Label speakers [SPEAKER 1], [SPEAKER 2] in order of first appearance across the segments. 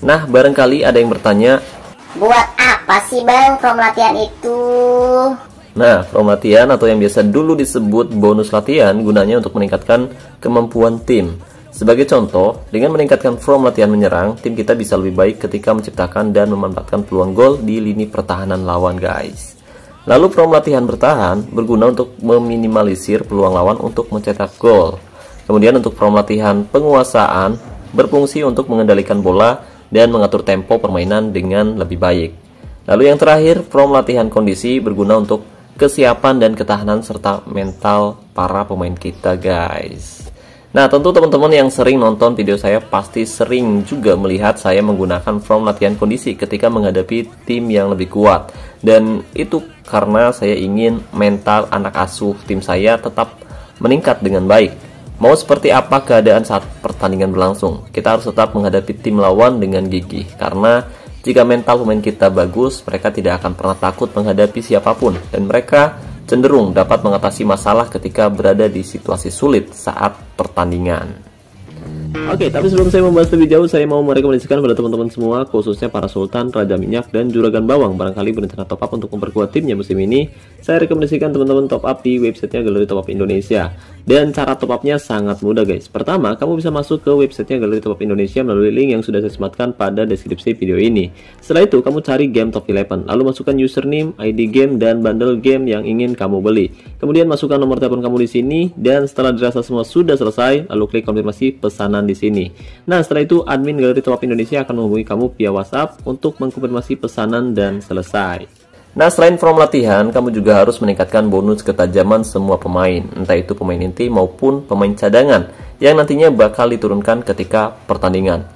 [SPEAKER 1] Nah, barangkali ada yang bertanya,
[SPEAKER 2] Buat apa sih bang form latihan itu?
[SPEAKER 1] Nah, form latihan atau yang biasa dulu disebut bonus latihan gunanya untuk meningkatkan kemampuan tim. Sebagai contoh, dengan meningkatkan form latihan menyerang, tim kita bisa lebih baik ketika menciptakan dan memanfaatkan peluang gol di lini pertahanan lawan guys. Lalu from latihan bertahan berguna untuk meminimalisir peluang lawan untuk mencetak gol. Kemudian untuk from latihan penguasaan berfungsi untuk mengendalikan bola dan mengatur tempo permainan dengan lebih baik. Lalu yang terakhir, from latihan kondisi berguna untuk kesiapan dan ketahanan serta mental para pemain kita guys. Nah, tentu teman-teman yang sering nonton video saya pasti sering juga melihat saya menggunakan from latihan kondisi ketika menghadapi tim yang lebih kuat. Dan itu karena saya ingin mental anak asuh tim saya tetap meningkat dengan baik. Mau seperti apa keadaan saat pertandingan berlangsung, kita harus tetap menghadapi tim lawan dengan gigih. Karena jika mental pemain kita bagus, mereka tidak akan pernah takut menghadapi siapa pun. Dan mereka cenderung dapat mengatasi masalah ketika berada di situasi sulit saat pertandingan. Oke, tapi sebelum saya membahas lebih jauh, saya mau merekomendasikan kepada teman-teman semua, khususnya para sultan, raja minyak, dan juragan bawang. Barangkali berencana top up untuk memperkuat timnya musim ini, saya rekomendasikan teman-teman top up di websitenya Galeri Top Up Indonesia. Dan cara top upnya sangat mudah guys. Pertama, kamu bisa masuk ke websitenya Galeri Top Up Indonesia melalui link yang sudah saya sematkan pada deskripsi video ini. Setelah itu, kamu cari game Top 11, lalu masukkan username, ID game, dan bundle game yang ingin kamu beli. Kemudian masukkan nomor telepon kamu di sini, dan setelah dirasa semua sudah selesai, lalu klik konfirmasi pesanan pesanan di sini. Nah, setelah itu admin Galeri Top Indonesia akan menghubungi kamu via WhatsApp untuk mengkonfirmasi pesanan dan selesai. Nah, selain from latihan, kamu juga harus meningkatkan bonus ketajaman semua pemain, entah itu pemain inti maupun pemain cadangan, yang nantinya bakal diturunkan ketika pertandingan.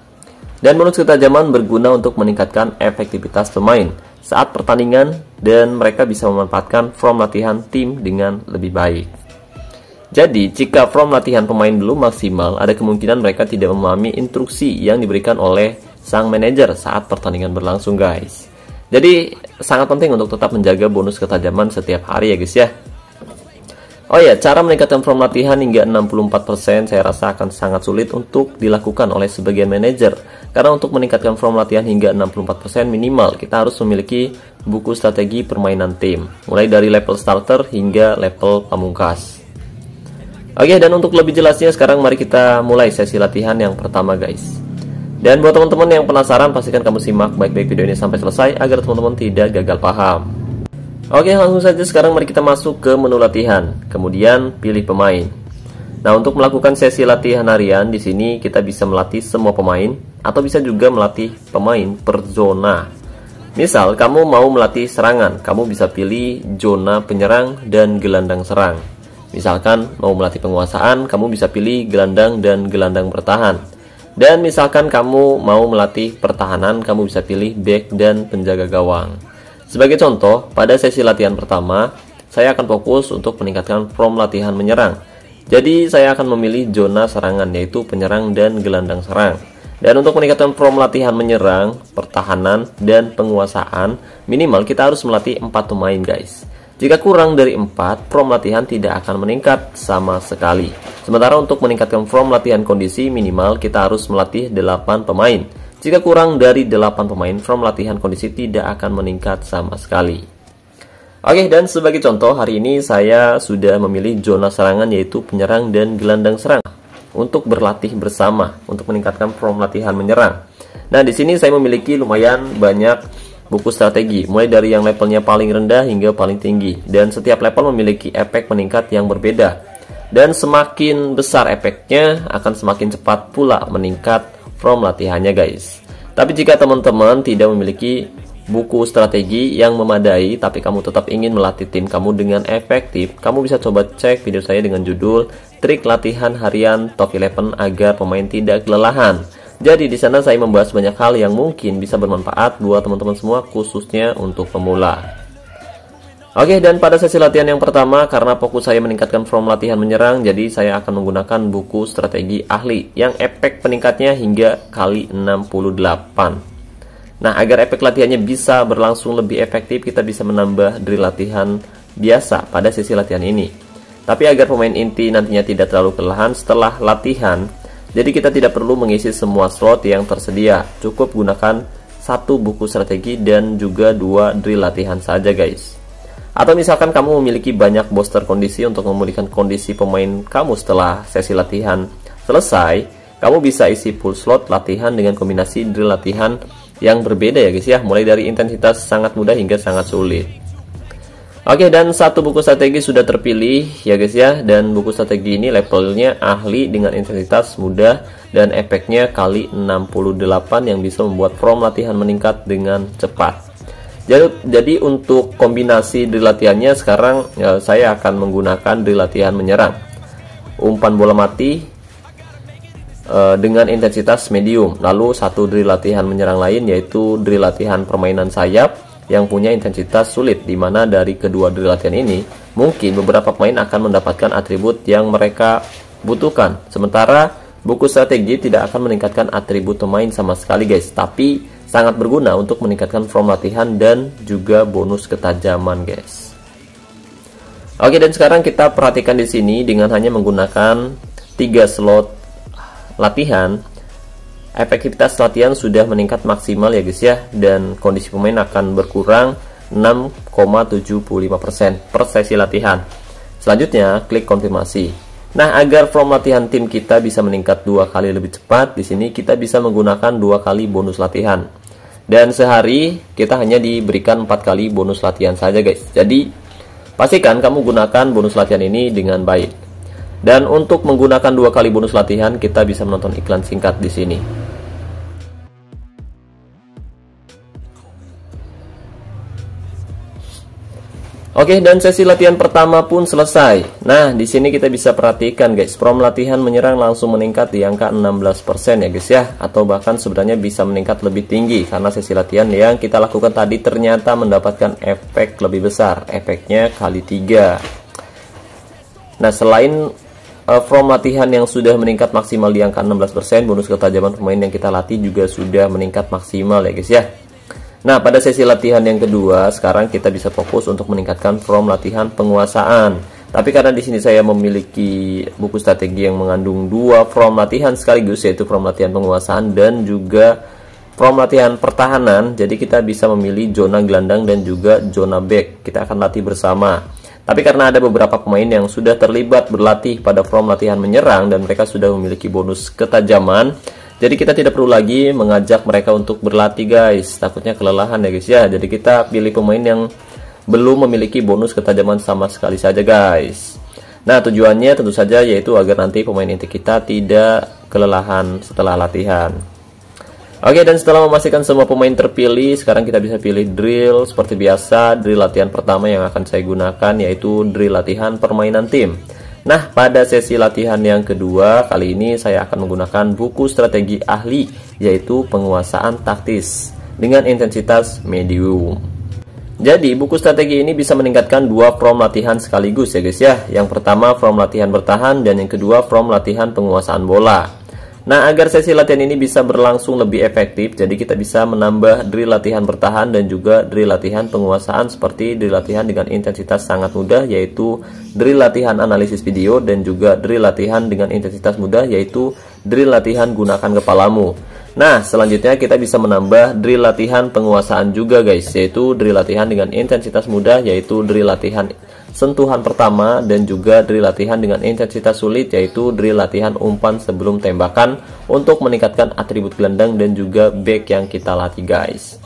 [SPEAKER 1] Dan bonus ketajaman berguna untuk meningkatkan efektivitas pemain saat pertandingan dan mereka bisa memanfaatkan from latihan tim dengan lebih baik. Jadi, jika from latihan pemain belum maksimal, ada kemungkinan mereka tidak memahami instruksi yang diberikan oleh sang manajer saat pertandingan berlangsung, guys. Jadi, sangat penting untuk tetap menjaga bonus ketajaman setiap hari ya, guys ya. Oh ya, cara meningkatkan from latihan hingga 64% saya rasa akan sangat sulit untuk dilakukan oleh sebagian manajer. Karena untuk meningkatkan from latihan hingga 64% minimal, kita harus memiliki buku strategi permainan tim, mulai dari level starter hingga level pamungkas. Oke, dan untuk lebih jelasnya sekarang mari kita mulai sesi latihan yang pertama guys. Dan buat teman-teman yang penasaran, pastikan kamu simak baik-baik video ini sampai selesai agar teman-teman tidak gagal paham. Oke, langsung saja sekarang mari kita masuk ke menu latihan. Kemudian pilih pemain. Nah, untuk melakukan sesi latihan harian di sini kita bisa melatih semua pemain atau bisa juga melatih pemain per zona. Misal, kamu mau melatih serangan, kamu bisa pilih zona penyerang dan gelandang serang. Misalkan mau melatih penguasaan, kamu bisa pilih gelandang dan gelandang bertahan. Dan misalkan kamu mau melatih pertahanan, kamu bisa pilih back dan penjaga gawang. Sebagai contoh, pada sesi latihan pertama, saya akan fokus untuk meningkatkan from latihan menyerang. Jadi saya akan memilih zona serangan yaitu penyerang dan gelandang serang. Dan untuk meningkatkan from latihan menyerang, pertahanan, dan penguasaan, minimal kita harus melatih 4 pemain guys. Jika kurang dari 4, from latihan tidak akan meningkat sama sekali. Sementara untuk meningkatkan from latihan kondisi minimal kita harus melatih 8 pemain. Jika kurang dari 8 pemain, from latihan kondisi tidak akan meningkat sama sekali. Oke, dan sebagai contoh hari ini saya sudah memilih zona serangan yaitu penyerang dan gelandang serang untuk berlatih bersama untuk meningkatkan from latihan menyerang. Nah, di sini saya memiliki lumayan banyak buku strategi, mulai dari yang levelnya paling rendah hingga paling tinggi, dan setiap level memiliki efek meningkat yang berbeda. Dan semakin besar efeknya, akan semakin cepat pula meningkat from latihannya guys. Tapi jika teman-teman tidak memiliki buku strategi yang memadai, tapi kamu tetap ingin melatih tim kamu dengan efektif, kamu bisa coba cek video saya dengan judul Trik Latihan Harian Top 11 agar pemain tidak kelelahan. Jadi di sana saya membahas banyak hal yang mungkin bisa bermanfaat buat teman-teman semua khususnya untuk pemula. Oke, dan pada sesi latihan yang pertama, karena fokus saya meningkatkan form latihan menyerang, jadi saya akan menggunakan buku strategi ahli, yang efek peningkatnya hingga kali 68. Nah, agar efek latihannya bisa berlangsung lebih efektif, kita bisa menambah drill latihan biasa pada sesi latihan ini. Tapi agar pemain inti nantinya tidak terlalu kelelahan setelah latihan, jadi kita tidak perlu mengisi semua slot yang tersedia, cukup gunakan satu buku strategi dan juga dua drill latihan saja guys. Atau misalkan kamu memiliki banyak booster kondisi untuk memulihkan kondisi pemain kamu setelah sesi latihan selesai, kamu bisa isi full slot latihan dengan kombinasi drill latihan yang berbeda ya guys ya, mulai dari intensitas sangat mudah hingga sangat sulit. Oke dan satu buku strategi sudah terpilih ya guys ya dan buku strategi ini levelnya ahli dengan intensitas mudah dan efeknya kali 68 yang bisa membuat form latihan meningkat dengan cepat. Jadi, jadi untuk kombinasi drill latihannya sekarang ya, saya akan menggunakan drill latihan menyerang. Umpan bola mati uh, dengan intensitas medium. Lalu satu drill latihan menyerang lain yaitu drill latihan permainan sayap yang punya intensitas sulit di mana dari kedua drill latihan ini mungkin beberapa pemain akan mendapatkan atribut yang mereka butuhkan. Sementara buku strategi tidak akan meningkatkan atribut pemain sama sekali guys, tapi sangat berguna untuk meningkatkan form latihan dan juga bonus ketajaman guys. Oke dan sekarang kita perhatikan di sini dengan hanya menggunakan 3 slot latihan efektivitas latihan sudah meningkat maksimal ya guys ya dan kondisi pemain akan berkurang 6,75% per sesi latihan. Selanjutnya klik konfirmasi. Nah, agar form latihan tim kita bisa meningkat dua kali lebih cepat, di sini kita bisa menggunakan dua kali bonus latihan dan sehari kita hanya diberikan empat kali bonus latihan saja guys jadi pastikan kamu gunakan bonus latihan ini dengan baik dan untuk menggunakan dua kali bonus latihan kita bisa menonton iklan singkat di sini Oke, dan sesi latihan pertama pun selesai. Nah, di sini kita bisa perhatikan guys, prom latihan menyerang langsung meningkat di angka 16% ya guys ya, atau bahkan sebenarnya bisa meningkat lebih tinggi karena sesi latihan yang kita lakukan tadi ternyata mendapatkan efek lebih besar, efeknya kali 3. Nah, selain uh, from latihan yang sudah meningkat maksimal di angka 16%, bonus ketajaman pemain yang kita latih juga sudah meningkat maksimal ya guys ya. Nah, pada sesi latihan yang kedua, sekarang kita bisa fokus untuk meningkatkan from latihan penguasaan. Tapi karena di sini saya memiliki buku strategi yang mengandung dua from latihan sekaligus, yaitu from latihan penguasaan dan juga from latihan pertahanan, jadi kita bisa memilih zona gelandang dan juga zona back. Kita akan latih bersama. Tapi karena ada beberapa pemain yang sudah terlibat berlatih pada from latihan menyerang dan mereka sudah memiliki bonus ketajaman, jadi kita tidak perlu lagi mengajak mereka untuk berlatih guys, takutnya kelelahan ya guys ya. Jadi kita pilih pemain yang belum memiliki bonus ketajaman sama sekali saja guys. Nah tujuannya tentu saja yaitu agar nanti pemain inti kita tidak kelelahan setelah latihan. Oke dan setelah memastikan semua pemain terpilih Sekarang kita bisa pilih drill Seperti biasa drill latihan pertama yang akan saya gunakan Yaitu drill latihan permainan tim Nah, pada sesi latihan yang kedua, kali ini saya akan menggunakan buku strategi ahli, yaitu penguasaan taktis, dengan intensitas medium. Jadi, buku strategi ini bisa meningkatkan dua from latihan sekaligus ya guys ya. Yang pertama from latihan bertahan, dan yang kedua from latihan penguasaan bola. Nah, agar sesi latihan ini bisa berlangsung lebih efektif, jadi kita bisa menambah drill latihan bertahan dan juga drill latihan penguasaan seperti drill latihan dengan intensitas sangat mudah yaitu drill latihan analisis video dan juga drill latihan dengan intensitas mudah yaitu drill latihan gunakan kepalamu. Nah, selanjutnya kita bisa menambah drill latihan penguasaan juga guys, yaitu drill latihan dengan intensitas mudah yaitu drill latihan sentuhan pertama dan juga drill latihan dengan intensitas sulit yaitu drill latihan umpan sebelum tembakan untuk meningkatkan atribut gelandang dan juga back yang kita latih guys.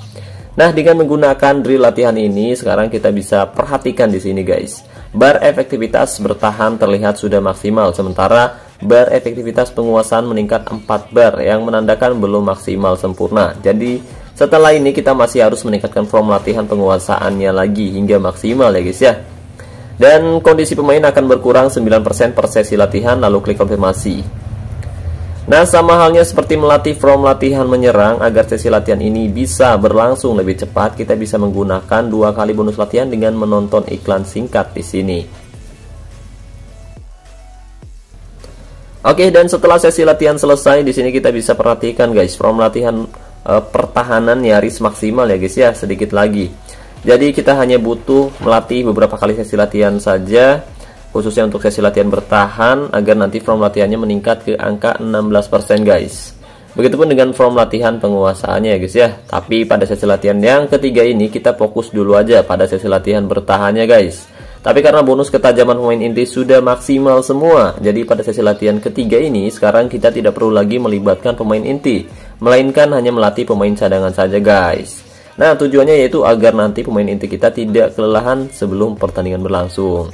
[SPEAKER 1] Nah, dengan menggunakan drill latihan ini sekarang kita bisa perhatikan di sini guys. Bar efektivitas bertahan terlihat sudah maksimal sementara bar efektivitas penguasaan meningkat 4 bar yang menandakan belum maksimal sempurna. Jadi setelah ini kita masih harus meningkatkan form latihan penguasaannya lagi hingga maksimal ya guys ya. Dan kondisi pemain akan berkurang 9% per sesi latihan lalu klik konfirmasi. Nah, sama halnya seperti melatih from latihan menyerang agar sesi latihan ini bisa berlangsung lebih cepat, kita bisa menggunakan dua kali bonus latihan dengan menonton iklan singkat di sini. Oke, dan setelah sesi latihan selesai, di sini kita bisa perhatikan guys, from latihan e, pertahanan nyaris maksimal ya guys ya, sedikit lagi. Jadi kita hanya butuh melatih beberapa kali sesi latihan saja khususnya untuk sesi latihan bertahan agar nanti form latihannya meningkat ke angka 16% guys. Begitupun dengan form latihan penguasaannya ya guys ya. Tapi pada sesi latihan yang ketiga ini kita fokus dulu aja pada sesi latihan bertahannya guys. Tapi karena bonus ketajaman pemain inti sudah maksimal semua jadi pada sesi latihan ketiga ini sekarang kita tidak perlu lagi melibatkan pemain inti melainkan hanya melatih pemain cadangan saja guys Nah tujuannya yaitu agar nanti pemain inti kita tidak kelelahan sebelum pertandingan berlangsung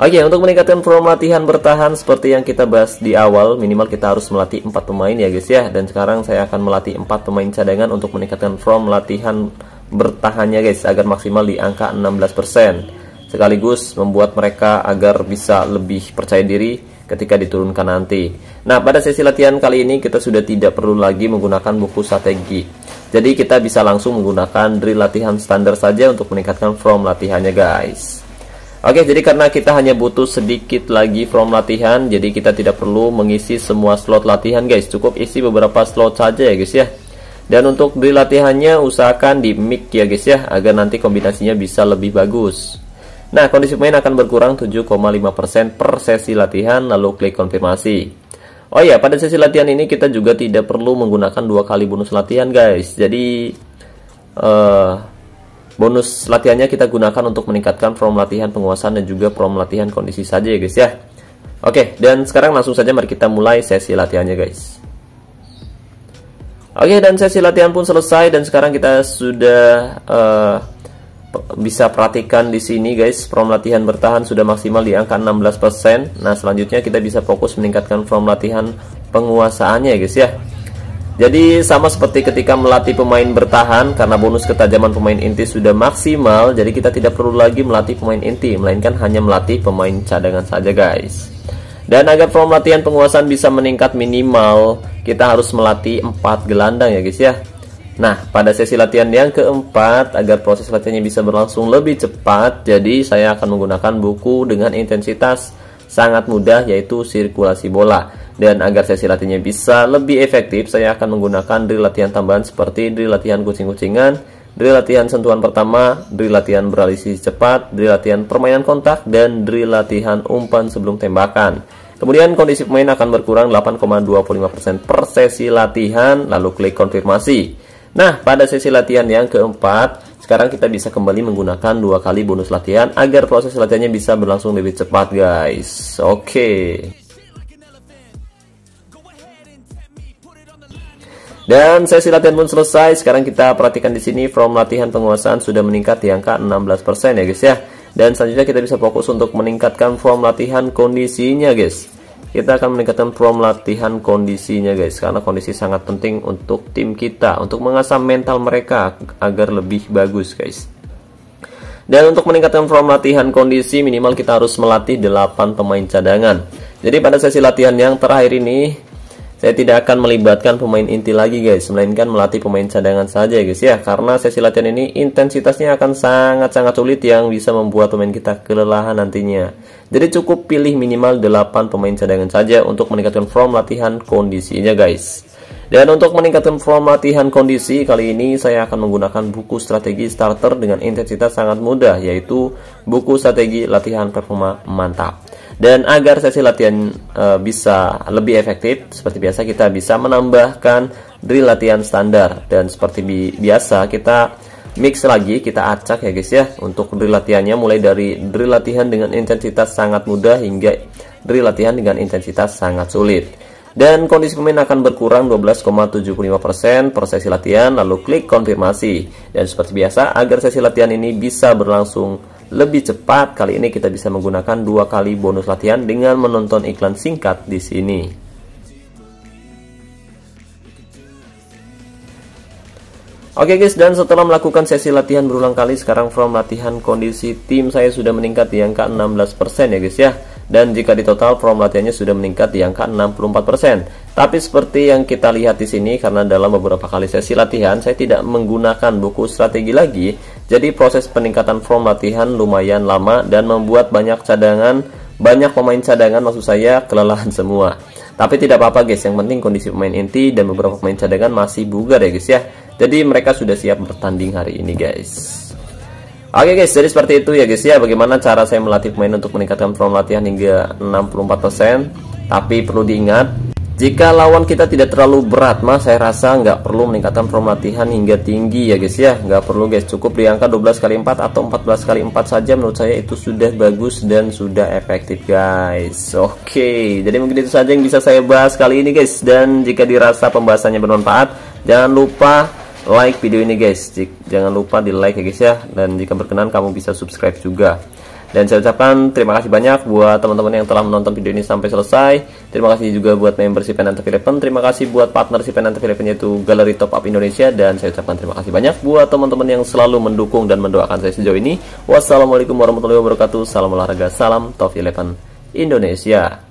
[SPEAKER 1] Oke, untuk meningkatkan form latihan bertahan seperti yang kita bahas di awal, minimal kita harus melatih 4 pemain ya guys ya. Dan sekarang saya akan melatih 4 pemain cadangan untuk meningkatkan form latihan bertahannya guys agar maksimal di angka 16%. Sekaligus membuat mereka agar bisa lebih percaya diri ketika diturunkan nanti. Nah, pada sesi latihan kali ini kita sudah tidak perlu lagi menggunakan buku strategi. Jadi kita bisa langsung menggunakan drill latihan standar saja untuk meningkatkan form latihannya guys. Oke, jadi karena kita hanya butuh sedikit lagi from latihan, jadi kita tidak perlu mengisi semua slot latihan guys. Cukup isi beberapa slot saja ya guys ya. Dan untuk di latihannya usahakan di mic ya guys ya, agar nanti kombinasinya bisa lebih bagus. Nah, kondisi pemain akan berkurang 7,5% per sesi latihan, lalu klik konfirmasi. Oh ya, pada sesi latihan ini kita juga tidak perlu menggunakan dua kali bonus latihan guys. Jadi, uh, Bonus latihannya kita gunakan untuk meningkatkan form latihan penguasaan dan juga form latihan kondisi saja ya guys ya. Oke, dan sekarang langsung saja mari kita mulai sesi latihannya guys. Oke, dan sesi latihan pun selesai dan sekarang kita sudah uh, bisa perhatikan di sini guys, form latihan bertahan sudah maksimal di angka 16%. Nah, selanjutnya kita bisa fokus meningkatkan form latihan penguasaannya ya guys ya. Jadi sama seperti ketika melatih pemain bertahan karena bonus ketajaman pemain inti sudah maksimal, jadi kita tidak perlu lagi melatih pemain inti, melainkan hanya melatih pemain cadangan saja guys. Dan agar form latihan penguasaan bisa meningkat minimal, kita harus melatih 4 gelandang ya guys ya. Nah, pada sesi latihan yang keempat, agar proses latihannya bisa berlangsung lebih cepat, jadi saya akan menggunakan buku dengan intensitas sangat mudah yaitu sirkulasi bola. Dan agar sesi latihannya bisa lebih efektif, saya akan menggunakan drill latihan tambahan seperti drill latihan kucing-kucingan, drill latihan sentuhan pertama, drill latihan beralih cepat, drill latihan permainan kontak, dan drill latihan umpan sebelum tembakan. Kemudian kondisi pemain akan berkurang 8,25% per sesi latihan, lalu klik konfirmasi. Nah, pada sesi latihan yang keempat, sekarang kita bisa kembali menggunakan dua kali bonus latihan agar proses latihannya bisa berlangsung lebih cepat guys oke. Dan sesi latihan pun selesai. Sekarang kita perhatikan di sini from latihan penguasaan sudah meningkat di angka 16% ya guys ya. Dan selanjutnya kita bisa fokus untuk meningkatkan from latihan kondisinya guys kita akan meningkatkan from latihan kondisinya guys karena kondisi sangat penting untuk tim kita untuk mengasah mental mereka agar lebih bagus guys. Dan untuk meningkatkan from latihan kondisi minimal kita harus melatih 8 pemain cadangan. Jadi pada sesi latihan yang terakhir ini saya tidak akan melibatkan pemain inti lagi guys, melainkan melatih pemain cadangan saja guys ya. Karena sesi latihan ini intensitasnya akan sangat-sangat sulit yang bisa membuat pemain kita kelelahan nantinya. Jadi cukup pilih minimal 8 pemain cadangan saja untuk meningkatkan form latihan kondisinya guys. Dan untuk meningkatkan form latihan kondisi, kali ini saya akan menggunakan buku strategi starter dengan intensitas sangat mudah, yaitu buku strategi latihan performa mantap. Dan agar sesi latihan e, bisa lebih efektif, seperti biasa kita bisa menambahkan drill latihan standar. Dan seperti bi biasa kita mix lagi, kita acak ya guys ya untuk drill latihannya mulai dari drill latihan dengan intensitas sangat mudah hingga drill latihan dengan intensitas sangat sulit. Dan kondisi pemain akan berkurang 12,75% per sesi latihan, lalu klik konfirmasi. Dan seperti biasa, agar sesi latihan ini bisa berlangsung lebih cepat, kali ini kita bisa menggunakan dua kali bonus latihan dengan menonton iklan singkat di sini. Oke guys, dan setelah melakukan sesi latihan berulang kali, sekarang from latihan kondisi tim saya sudah meningkat di angka 16% ya guys ya. dan jika di total form latihannya sudah meningkat di angka 64%. Tapi seperti yang kita lihat di sini karena dalam beberapa kali sesi latihan saya tidak menggunakan buku strategi lagi, jadi proses peningkatan form latihan lumayan lama dan membuat banyak cadangan, banyak pemain cadangan maksud saya kelelahan semua. Tapi tidak apa-apa guys, yang penting kondisi pemain inti dan beberapa pemain cadangan masih bugar ya guys ya. Jadi mereka sudah siap bertanding hari ini guys. Oke guys, jadi seperti itu ya guys ya Bagaimana cara saya melatih pemain untuk meningkatkan form latihan hingga 64% Tapi perlu diingat Jika lawan kita tidak terlalu berat mas Saya rasa nggak perlu meningkatkan form hingga tinggi ya guys ya. Nggak perlu guys, cukup di angka 12 kali 4 atau 14 kali 4 saja Menurut saya itu sudah bagus dan sudah efektif guys. Oke, jadi mungkin itu saja yang bisa saya bahas kali ini guys. Dan jika dirasa pembahasannya bermanfaat Jangan lupa like video ini guys. Jangan lupa di like ya guys ya. Dan jika berkenan kamu bisa subscribe juga dan saya ucapkan terima kasih banyak buat teman-teman yang telah menonton video ini sampai selesai. Terima kasih juga buat membership Penanta Philippine terima kasih buat partnership Penanta Philippine yaitu Galeri Top Up Indonesia. Dan saya ucapkan terima kasih banyak buat teman-teman yang selalu mendukung dan mendoakan saya sejauh ini. Wassalamualaikum warahmatullahi wabarakatuh. Salam olahraga salam Top Philippine Indonesia